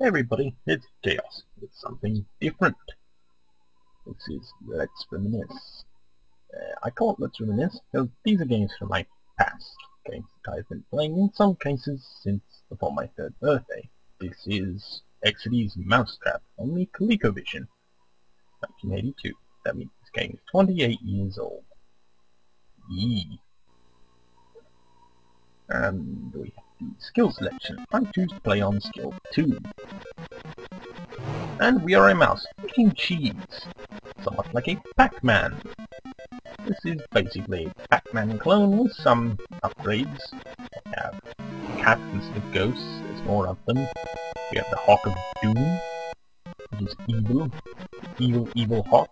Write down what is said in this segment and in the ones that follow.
Hey everybody, it's Chaos. It's something different. This is Let's Reminisce. Uh, I call it Let's Reminisce because these are games from my past. Games that I've been playing in some cases since before my third birthday. This is Exidy's Mousetrap on the ColecoVision. 1982. That means this game is 28 years old. Yee. And we have skill selection. I choose to play on skill 2. And we are a mouse eating cheese, somewhat like a Pac-Man. This is basically a Pac-Man clone with some upgrades. We have cats instead of ghosts, there's more of them. We have the Hawk of Doom, which is evil. Evil, evil hawk.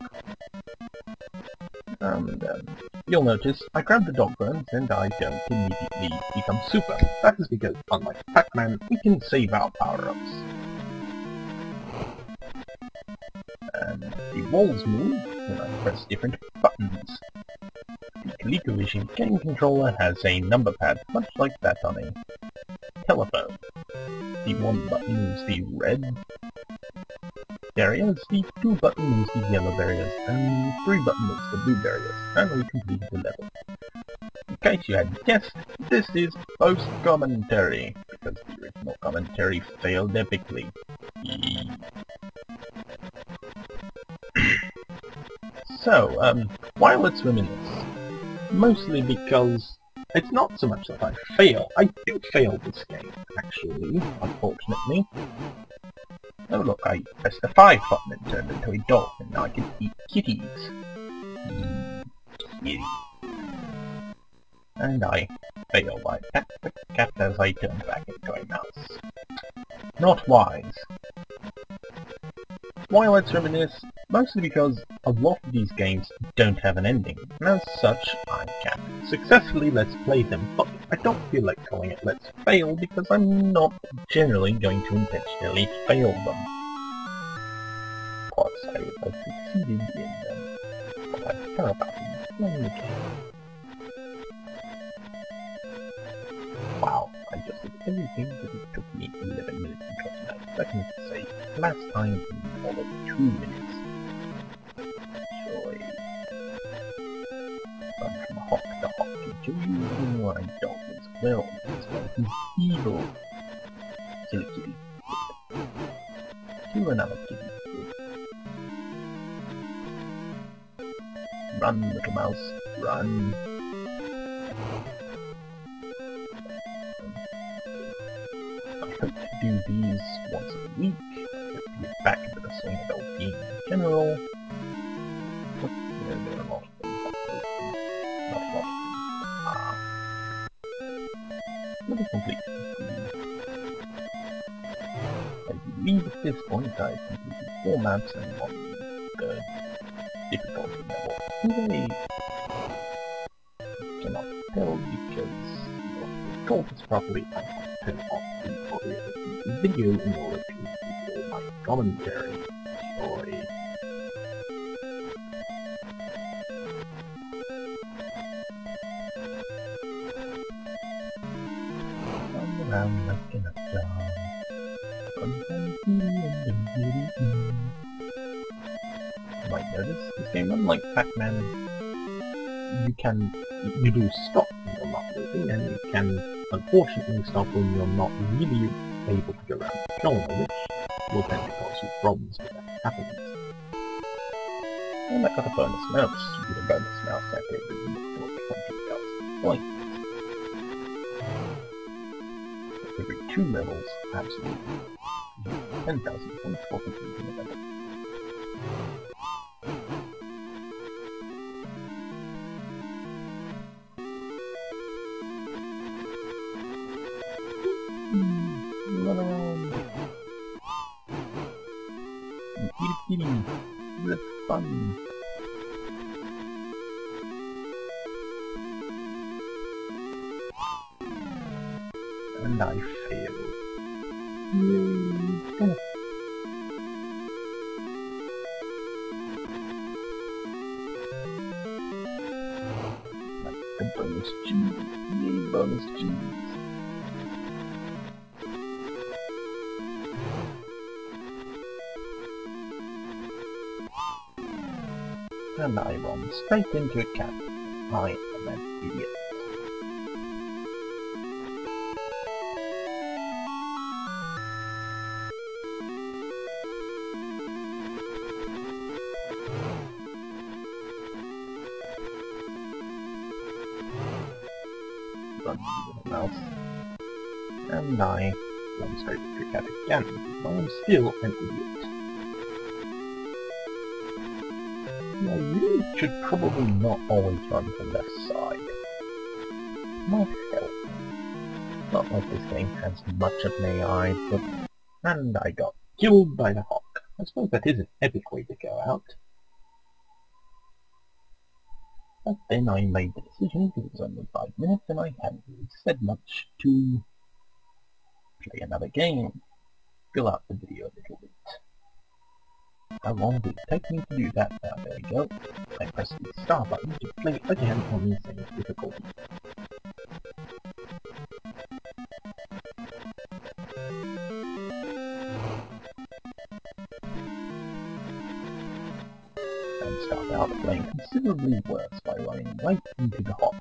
And um, you'll notice I grab the dog bones and I don't immediately become super. That is because, unlike Pac-Man, we can save our power-ups. And the walls move when I press different buttons. The ColecoVision game controller has a number pad, much like that on a telephone. The one button is the red areas, the two button moves the yellow barriers, and the three button moves the blue barriers, and we completed the level. In case you hadn't guessed, this is post-commentary, because the original commentary failed epically. So, um, why let's reminisce? Mostly because it's not so much that I fail. I do fail this game, actually, unfortunately. Oh look, I pressed the 5 button and turned into a and now I can eat kitties. Mm, kitty. And I fail by the cat as I turn back into a mouse. Not wise. Why let's reminisce? Mostly because a lot of these games don't have an ending, and as such, I can successfully let's play them, but I don't feel like calling it let's fail because I'm not generally going to intentionally fail them. Of course, I would have succeeded in them, but I care about playing the game. Wow, I just did everything that it took me 11 minutes and 29 seconds to say. Last time, all of 2 minutes. Well as evil. Kill a kitty. Kill another kitty. Run, little mouse, run. I to do these once a week. To get back into the swing of LP in general. Me complete. I believe at this point I've completed four maps and one uh, third difficulty level. Hooray! I cannot tell because the code is properly I have turned off the audio of the video in order to do my commentary. Run around like an dog. Run down the and get in. You might notice this game, unlike Pac-Man, you can you do stop when you're not moving, and you can unfortunately stop when you're not really able to go around the corner, which will tend to cause you problems when that happens. And I got a bonus mouse. With a bonus mouse, paid the for 20,000 points. Every two levels, absolutely. 10,000 points for completing the and I feel. Mm the bonus cheese. Yay, bonus cheese. And I run straight into a cat. I am an idiot. Run mouse. And I run straight to a cat again. I'm still an idiot. Now you should probably not always run from the side. Might help. Not like this game has much of an AI, but... And I got killed by the hawk. I suppose that is an epic way to go out. But then I made the decision, because it was only five minutes and I hadn't really said much, to play another game. Fill out the video a little bit. How long did it take me to do that? Now, there we go. I press the star button to play it again on the same difficulty. And start out playing considerably worse running right into the hawk.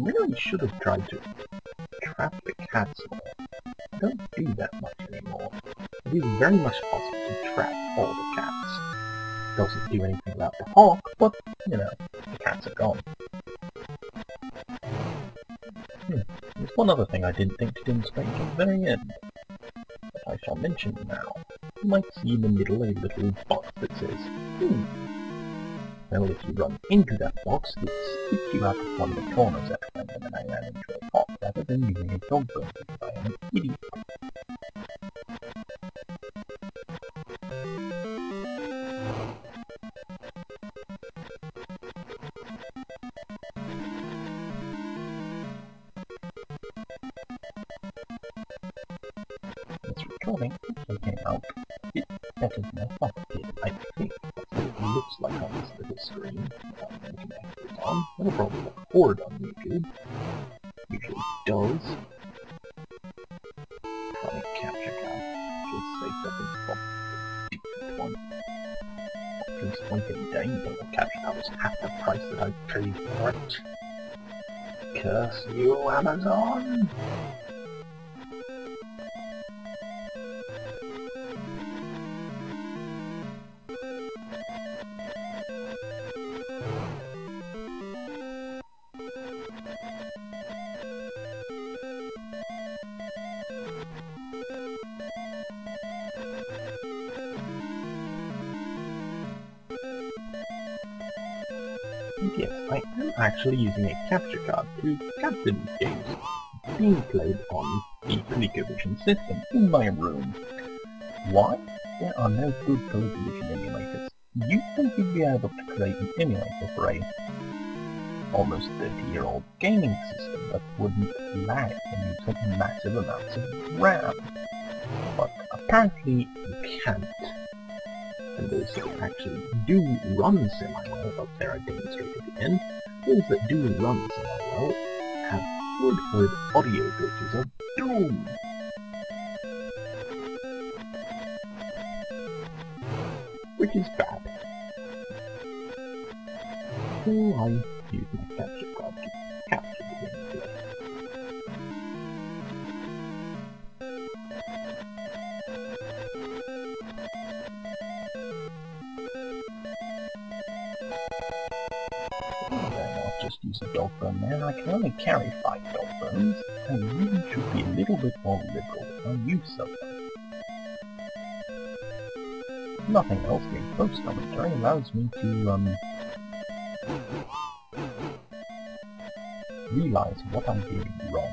Really should have tried to trap the cats more. I don't do that much anymore. It is very much possible to trap all the cats. Doesn't do anything about the hawk, but, you know, the cats are gone. Hmm. There's one other thing I didn't think to demonstrate at the very end, that I shall mention now. You might see in the middle a little box that says, hmm, well, if you run into that box, it spits you out of one of the corners at random, and I ran into a pot rather than using a dog I am an idiot. This recording actually came out. A better than I thought it did, I think looks like on this little screen. On. It'll probably look horrid on YouTube. Usually does. Probably capture card. Just say something from the. Just like a dang double capture card was half the price that I paid for it. Curse you, Amazon! Yes, I am actually using a capture card to capture these games being played on the ColecoVision system in my room. Why? There are no good ColecoVision emulators. You think you'd be able to create an emulator for a almost 30-year-old gaming system that wouldn't lag and use massive amounts of RAM. But apparently you can't and those that actually do run semi-well, but there are demonstrated at the end, those that do run semi-well have good heard audio glitches of doom. Which is bad. So I use my capture card to capture the gameplay. I'll just use a dog bone there. I can only carry five bones. I really should be a little bit more liberal with my use of them. Nothing else, being post commentary allows me to, um, realize what I'm doing wrong.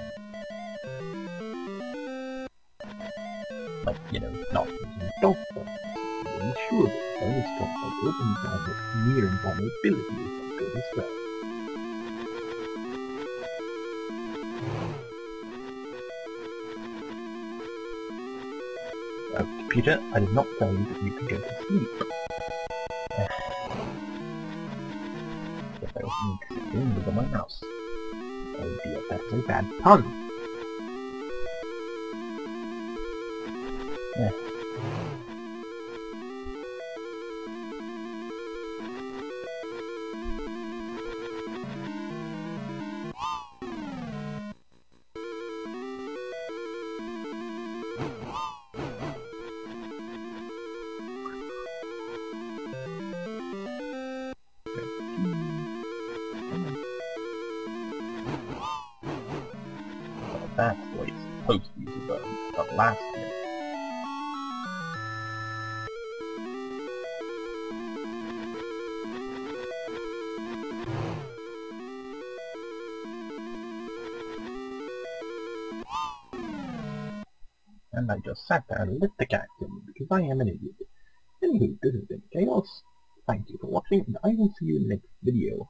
Like, you know, not using bones, and sure stopped by opening down with mere invulnerability is good as well. Computer, I did not tell you that you could go to sleep. if I was in with my mouse, that would be a, a bad pun. And I just sat there and lit the cactus because I am an idiot. Anywho, this has been Chaos. Thank you for watching, and I will see you in the next video.